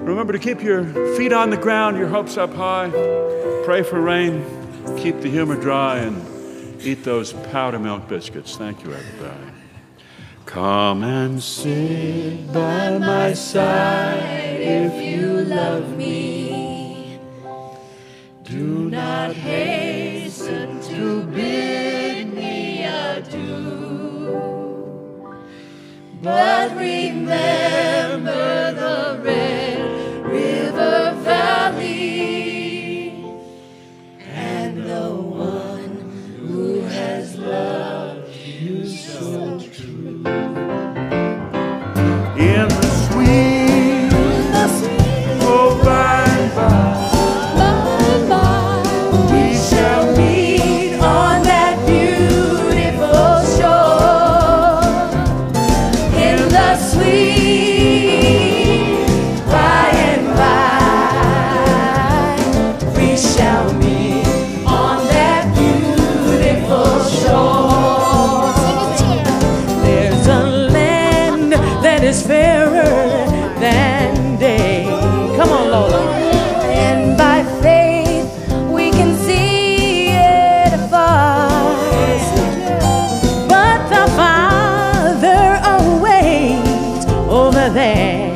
Remember to keep your feet on the ground, your hopes up high. Pray for rain, keep the humor dry, and eat those powder milk biscuits. Thank you, everybody. Come and sit by my side if you love me. Do not hasten to bid me adieu, but remember There's a land that is fairer than day. Come on, Lola. And by faith we can see it afar. But the Father awaits over there.